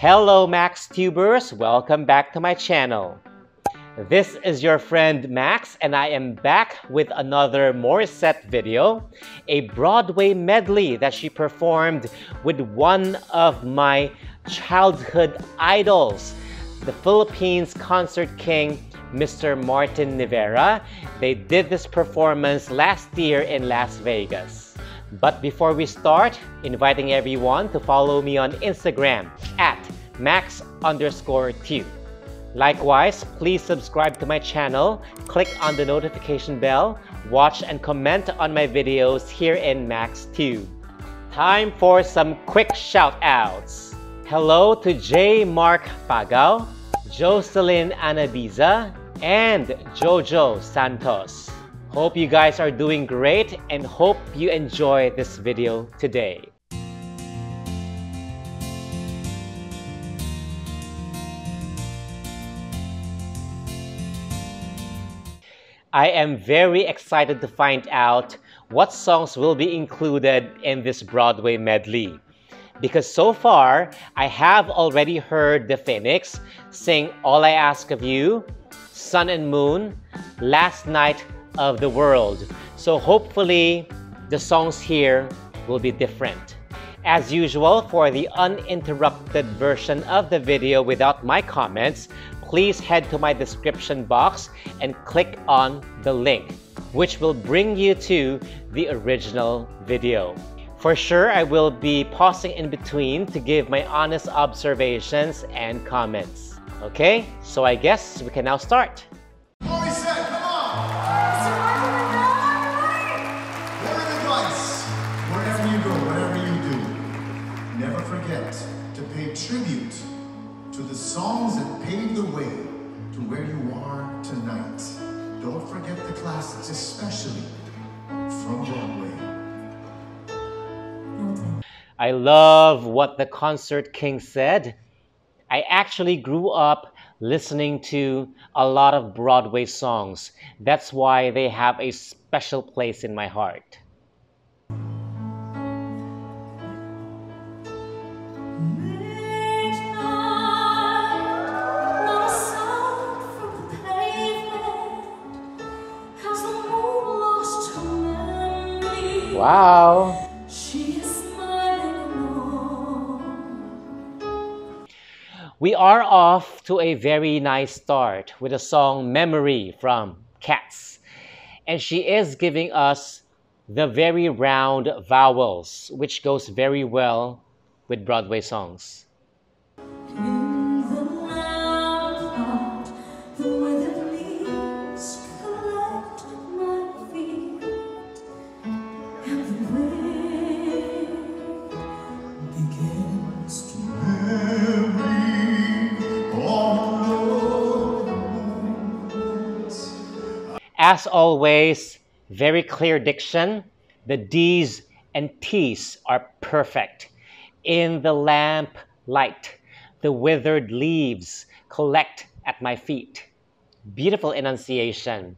Hello Max Tubers, welcome back to my channel. This is your friend Max and I am back with another Morissette video, a Broadway medley that she performed with one of my childhood idols, the Philippines concert king, Mr. Martin Nievera. They did this performance last year in Las Vegas. But before we start, inviting everyone to follow me on Instagram at max underscore tube. Likewise, please subscribe to my channel, click on the notification bell, watch and comment on my videos here in MaxTiube. Time for some quick shout outs. Hello to J. Mark Pagao, Jocelyn Anabiza, and Jojo Santos. Hope you guys are doing great and hope you enjoy this video today. I am very excited to find out what songs will be included in this Broadway medley. Because so far, I have already heard the Phoenix sing All I Ask of You, Sun and Moon, Last Night of the World. So hopefully, the songs here will be different. As usual, for the uninterrupted version of the video without my comments, please head to my description box and click on the link, which will bring you to the original video. For sure, I will be pausing in between to give my honest observations and comments. Okay, so I guess we can now start. Classics, especially from Broadway. I love what the concert king said. I actually grew up listening to a lot of Broadway songs. That's why they have a special place in my heart. Wow! We are off to a very nice start with the song Memory from Cats. And she is giving us the very round vowels, which goes very well with Broadway songs. As always, very clear diction. The D's and T's are perfect. In the lamp light, the withered leaves collect at my feet. Beautiful enunciation.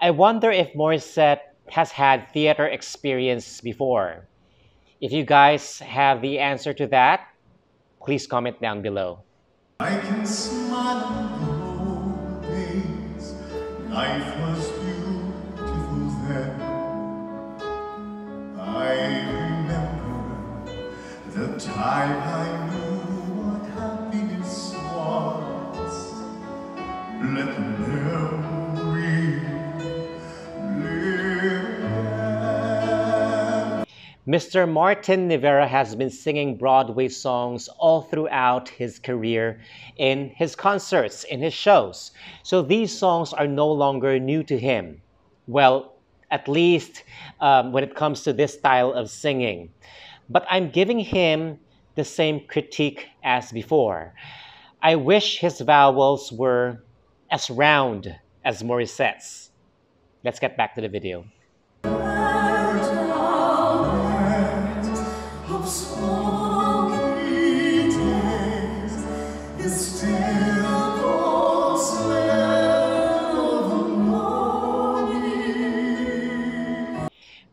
I wonder if Morissette has had theater experience before. If you guys have the answer to that, please comment down below. I can smile. Life was time I knew what happiness was. Let the memory. Mr. Martin Nievera has been singing Broadway songs all throughout his career in his concerts, in his shows. So these songs are no longer new to him. Well, at least um, when it comes to this style of singing. But I'm giving him the same critique as before. I wish his vowels were as round as Morissette's. Let's get back to the video.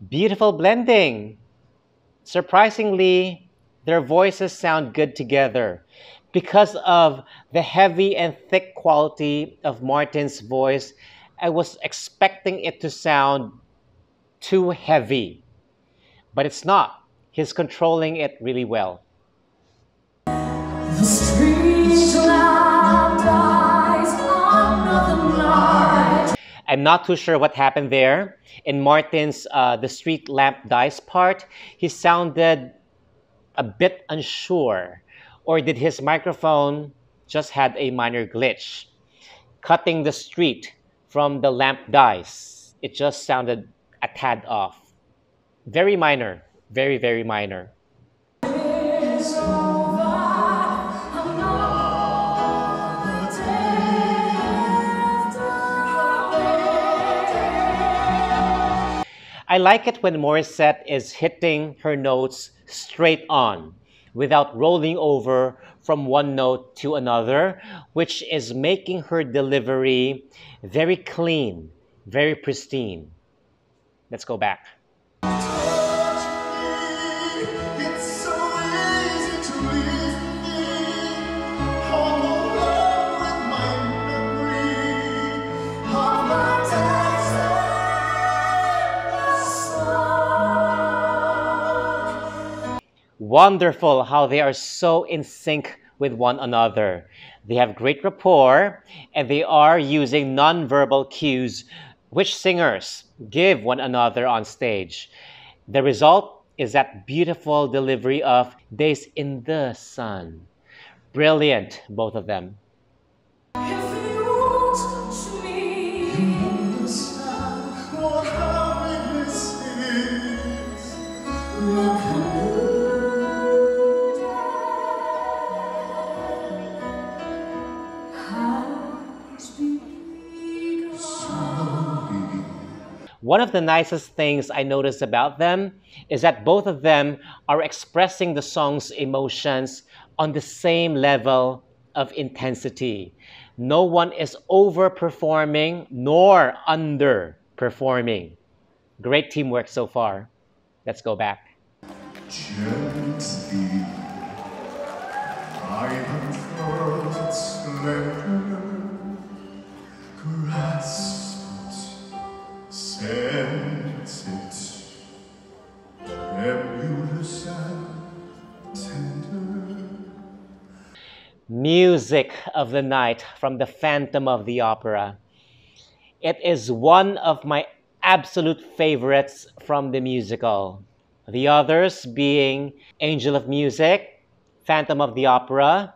Beautiful blending. Surprisingly, their voices sound good together. Because of the heavy and thick quality of Martin's voice, I was expecting it to sound too heavy. But it's not. He's controlling it really well. The street lamp dies another night. I'm not too sure what happened there. In Martin's uh, The Street Lamp Dies part, he sounded a bit unsure. Or did his microphone just had a minor glitch? Cutting the street from the lamp dies. It just sounded a tad off. Very minor. Very, very minor. I like it when Morissette is hitting her notes straight on without rolling over from one note to another, which is making her delivery very clean, very pristine. Let's go back. Wonderful how they are so in sync with one another. They have great rapport and they are using nonverbal cues which singers give one another on stage. The result is that beautiful delivery of Days in the Sun. Brilliant, both of them. One of the nicest things I noticed about them is that both of them are expressing the song's emotions on the same level of intensity. No one is overperforming nor underperforming. Great teamwork so far. Let's go back. Gently, Music of the Night from the Phantom of the Opera. It is one of my absolute favorites from the musical. The others being Angel of Music, Phantom of the Opera,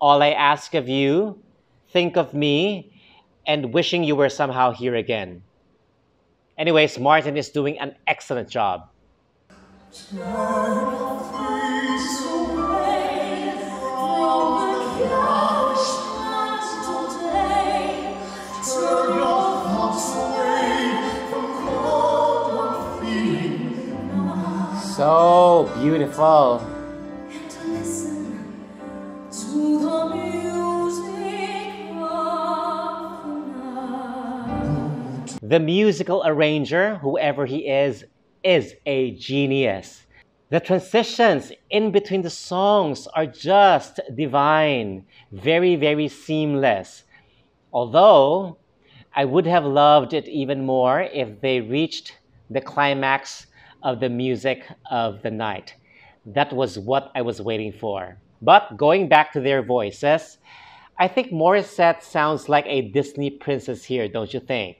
All I Ask of You, Think of Me, and Wishing You Were Somehow Here Again. Anyways, Martin is doing an excellent job. So away The musical arranger, whoever he is, is a genius. The transitions in between the songs are just divine, very, very seamless. Although, I would have loved it even more if they reached the climax of the music of the night. That was what I was waiting for. But going back to their voices, I think Morissette sounds like a Disney princess here, don't you think?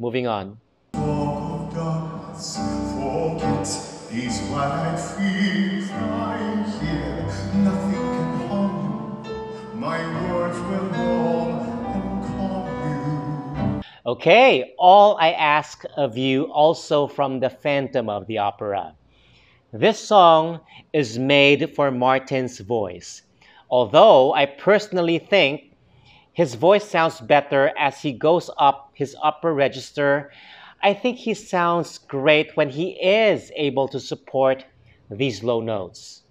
Moving on. Fog of darkness, forget these wide fields I hear. Nothing can harm you. My words will warm and calm you. Okay, all I ask of you also from the Phantom of the Opera. This song is made for Martin's voice. Although I personally think his voice sounds better as he goes up his upper register, I think he sounds great when he is able to support these low notes.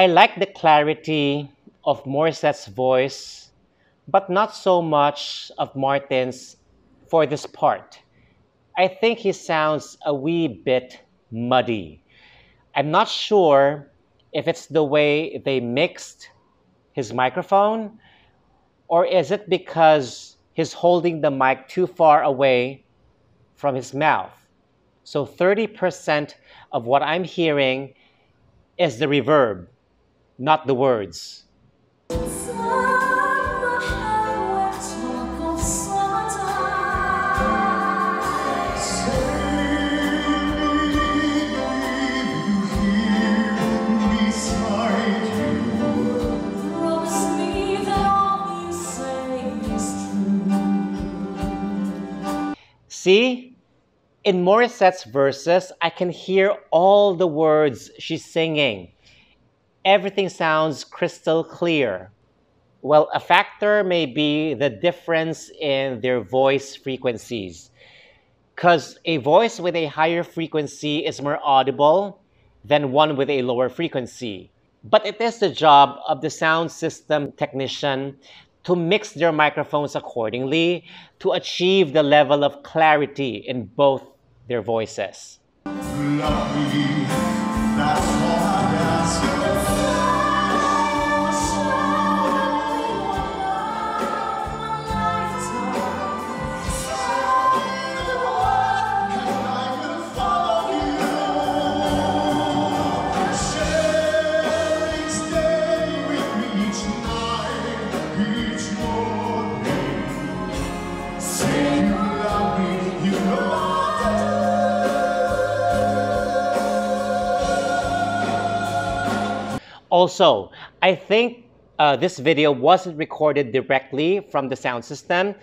I like the clarity of Morissette's voice, but not so much of Martin's for this part. I think he sounds a wee bit muddy. I'm not sure if it's the way they mixed his microphone or is it because he's holding the mic too far away from his mouth. So 30% of what I'm hearing is the reverb, not the words. See, in Morissette's verses, I can hear all the words she's singing. Everything sounds crystal clear. Well, a factor may be the difference in their voice frequencies. Because a voice with a higher frequency is more audible than one with a lower frequency. But it is the job of the sound system technician to mix their microphones accordingly to achieve the level of clarity in both their voices. Also, I think uh, this video wasn't recorded directly from the sound system.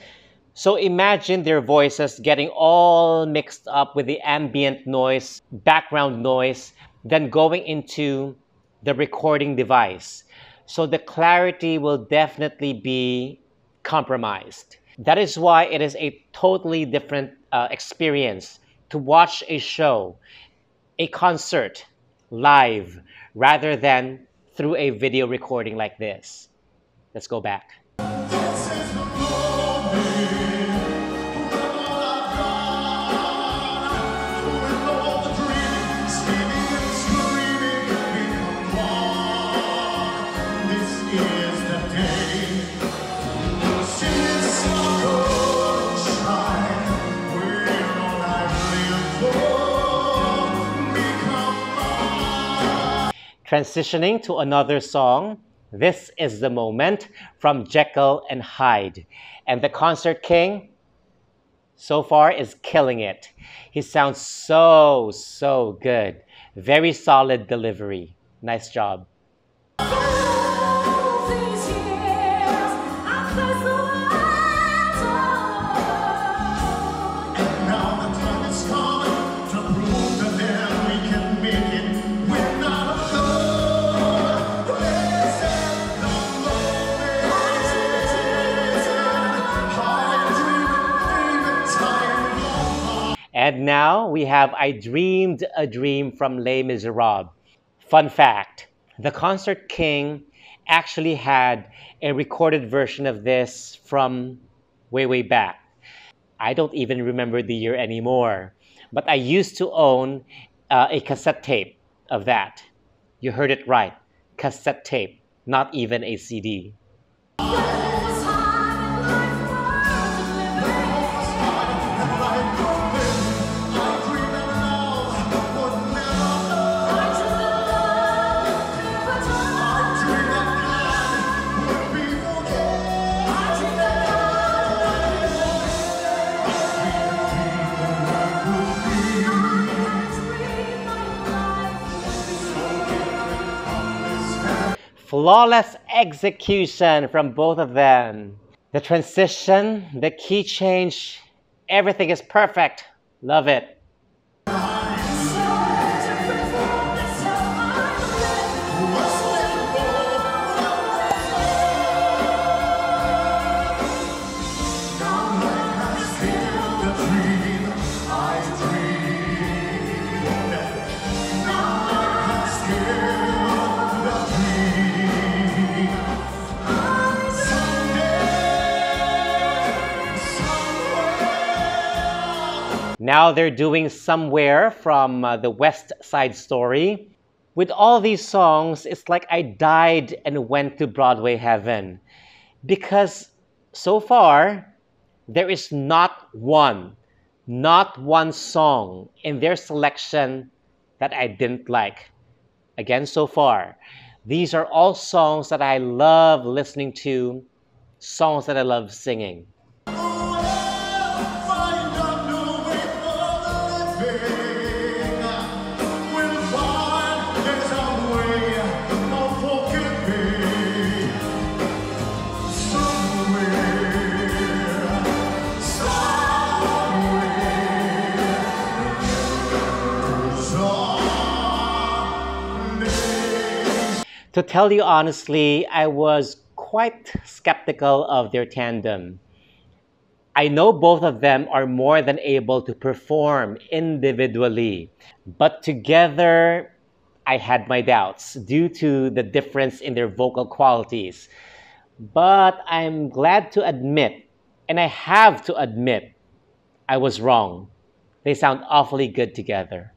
So imagine their voices getting all mixed up with the ambient noise, background noise, then going into the recording device. So the clarity will definitely be compromised. That is why it is a totally different uh, experience to watch a show, a concert live, rather than through a video recording like this. Let's go back. Transitioning to another song, This is the Moment from Jekyll and Hyde. And the Concert King, so far, is killing it. He sounds so, so good. Very solid delivery. Nice job. And now we have I Dreamed a Dream from Les Miserables. Fun fact the Concert King actually had a recorded version of this from way, way back. I don't even remember the year anymore, but I used to own uh, a cassette tape of that. You heard it right cassette tape, not even a CD. Flawless execution from both of them. The transition, the key change, everything is perfect. Love it. Now they're doing Somewhere from uh, the West Side Story. With all these songs, it's like I died and went to Broadway heaven. Because so far, there is not one, not one song in their selection that I didn't like. Again, so far, these are all songs that I love listening to, songs that I love singing. To tell you honestly, I was quite skeptical of their tandem. I know both of them are more than able to perform individually, but together I had my doubts due to the difference in their vocal qualities. But I'm glad to admit, and I have to admit, I was wrong. They sound awfully good together.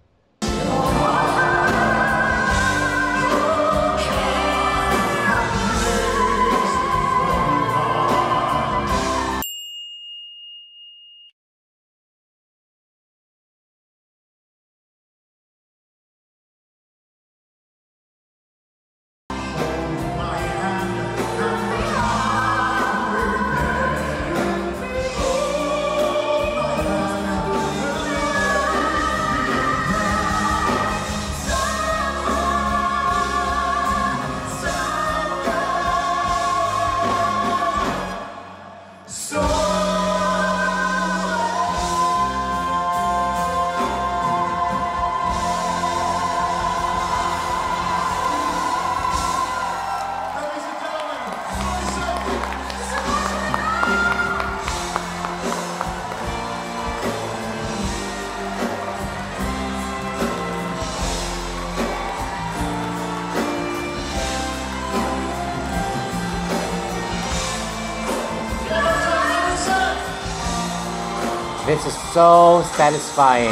This is so satisfying.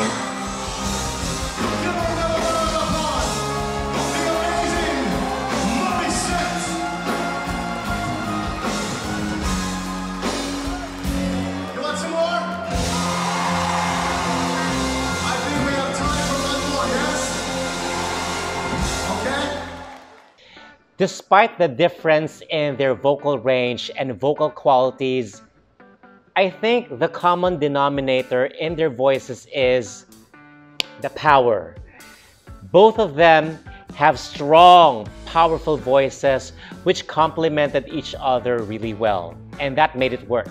You want some more? I think we have time for one more, yes? Okay? Despite the difference in their vocal range and vocal qualities, I think the common denominator in their voices is the power. Both of them have strong, powerful voices which complemented each other really well, and that made it work.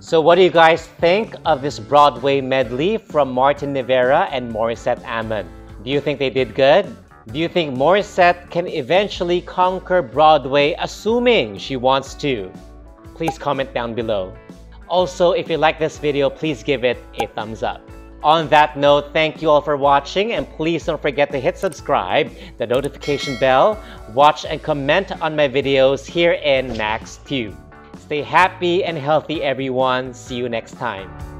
So, what do you guys think of this Broadway medley from Martin Nievera and Morissette Amon? Do you think they did good? Do you think Morissette can eventually conquer Broadway, assuming she wants to? Please comment down below. Also, if you like this video, please give it a thumbs up. On that note, thank you all for watching and please don't forget to hit subscribe, the notification bell, watch and comment on my videos here in MaxTiube. Stay happy and healthy everyone. See you next time.